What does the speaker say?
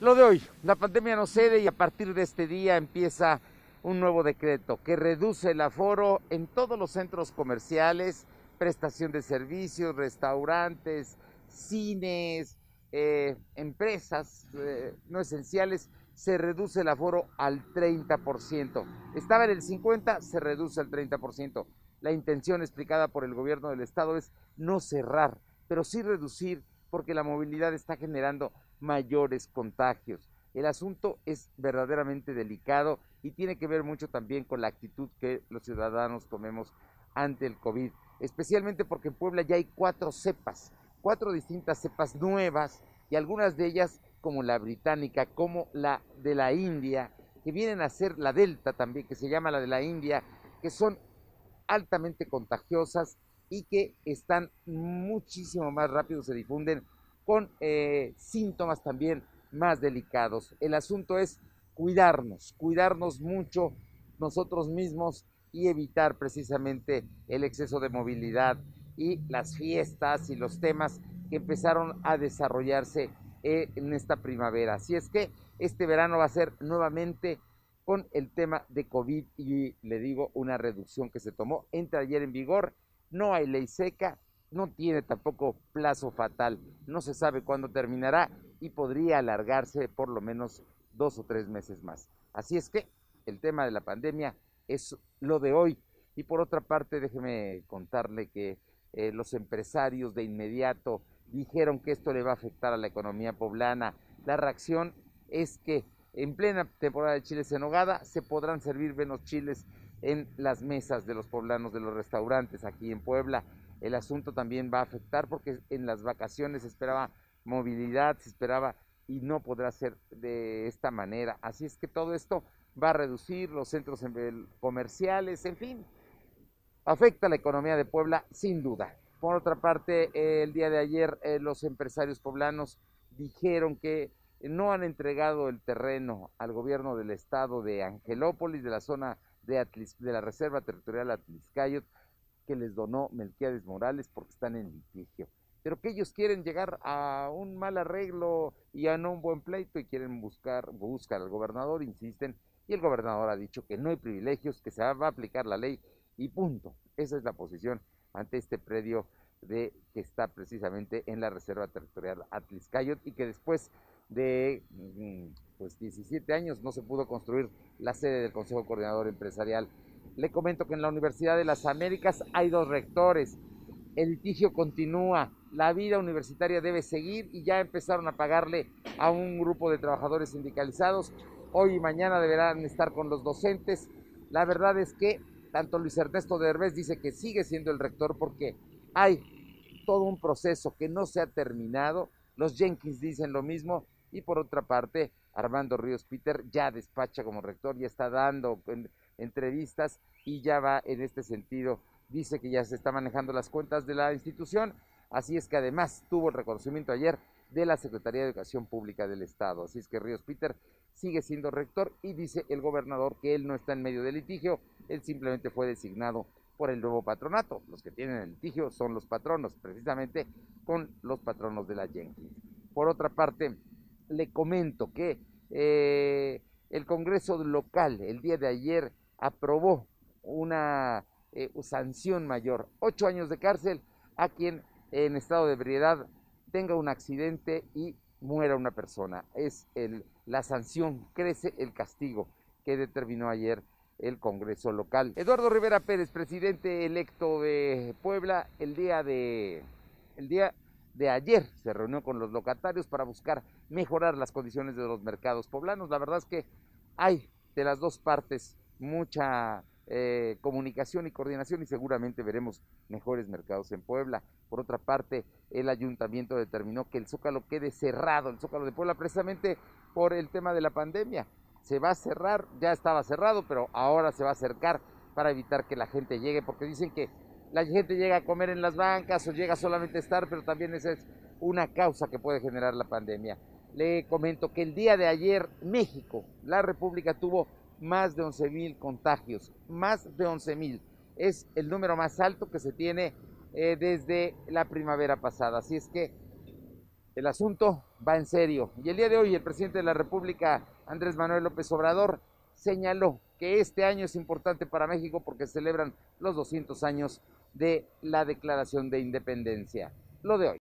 Lo de hoy, la pandemia no cede y a partir de este día empieza un nuevo decreto que reduce el aforo en todos los centros comerciales, prestación de servicios, restaurantes, cines, eh, empresas eh, no esenciales, se reduce el aforo al 30%. Estaba en el 50%, se reduce al 30%. La intención explicada por el gobierno del estado es no cerrar, pero sí reducir porque la movilidad está generando mayores contagios. El asunto es verdaderamente delicado y tiene que ver mucho también con la actitud que los ciudadanos tomemos ante el COVID, especialmente porque en Puebla ya hay cuatro cepas, cuatro distintas cepas nuevas y algunas de ellas como la británica, como la de la India, que vienen a ser la Delta también, que se llama la de la India, que son altamente contagiosas y que están muchísimo más rápido, se difunden con eh, síntomas también más delicados. El asunto es cuidarnos, cuidarnos mucho nosotros mismos y evitar precisamente el exceso de movilidad y las fiestas y los temas que empezaron a desarrollarse en esta primavera. Así es que este verano va a ser nuevamente con el tema de COVID y le digo una reducción que se tomó, entra ayer en vigor, no hay ley seca, no tiene tampoco plazo fatal, no se sabe cuándo terminará y podría alargarse por lo menos dos o tres meses más. Así es que el tema de la pandemia es lo de hoy. Y por otra parte, déjeme contarle que eh, los empresarios de inmediato dijeron que esto le va a afectar a la economía poblana. La reacción es que en plena temporada de chiles en hogada se podrán servir menos chiles en las mesas de los poblanos de los restaurantes aquí en Puebla el asunto también va a afectar porque en las vacaciones se esperaba movilidad, se esperaba y no podrá ser de esta manera. Así es que todo esto va a reducir los centros comerciales, en fin, afecta la economía de Puebla sin duda. Por otra parte, el día de ayer eh, los empresarios poblanos dijeron que no han entregado el terreno al gobierno del estado de Angelópolis, de la zona de, de la Reserva Territorial Atliscayot, que les donó Melquiades Morales porque están en litigio. Pero que ellos quieren llegar a un mal arreglo y a no un buen pleito y quieren buscar, buscar al gobernador, insisten, y el gobernador ha dicho que no hay privilegios, que se va a aplicar la ley y punto. Esa es la posición ante este predio de que está precisamente en la Reserva Territorial Atliscayot y que después de mm, pues 17 años no se pudo construir la sede del Consejo Coordinador Empresarial le comento que en la Universidad de las Américas hay dos rectores. El litigio continúa, la vida universitaria debe seguir y ya empezaron a pagarle a un grupo de trabajadores sindicalizados. Hoy y mañana deberán estar con los docentes. La verdad es que tanto Luis Ernesto Derbez dice que sigue siendo el rector porque hay todo un proceso que no se ha terminado. Los Jenkins dicen lo mismo y por otra parte Armando Ríos Peter ya despacha como rector, ya está dando entrevistas y ya va en este sentido. Dice que ya se está manejando las cuentas de la institución, así es que además tuvo el reconocimiento ayer de la Secretaría de Educación Pública del Estado. Así es que Ríos Peter sigue siendo rector y dice el gobernador que él no está en medio del litigio, él simplemente fue designado por el nuevo patronato. Los que tienen el litigio son los patronos, precisamente con los patronos de la Jenkins. Por otra parte, le comento que eh, el Congreso local el día de ayer aprobó una eh, sanción mayor, ocho años de cárcel a quien en estado de ebriedad tenga un accidente y muera una persona. Es la sanción, crece el castigo que determinó ayer el Congreso local. Eduardo Rivera Pérez, presidente electo de Puebla, el día de el día de ayer se reunió con los locatarios para buscar mejorar las condiciones de los mercados poblanos. La verdad es que hay de las dos partes mucha eh, comunicación y coordinación y seguramente veremos mejores mercados en Puebla. Por otra parte, el ayuntamiento determinó que el Zócalo quede cerrado, el Zócalo de Puebla, precisamente por el tema de la pandemia. Se va a cerrar, ya estaba cerrado, pero ahora se va a acercar para evitar que la gente llegue, porque dicen que la gente llega a comer en las bancas o llega solamente a estar, pero también esa es una causa que puede generar la pandemia. Le comento que el día de ayer México, la República, tuvo más de 11 mil contagios, más de 11 mil. Es el número más alto que se tiene eh, desde la primavera pasada. Así es que el asunto va en serio. Y el día de hoy el presidente de la República, Andrés Manuel López Obrador, señaló que este año es importante para México porque celebran los 200 años de la Declaración de Independencia. Lo de hoy.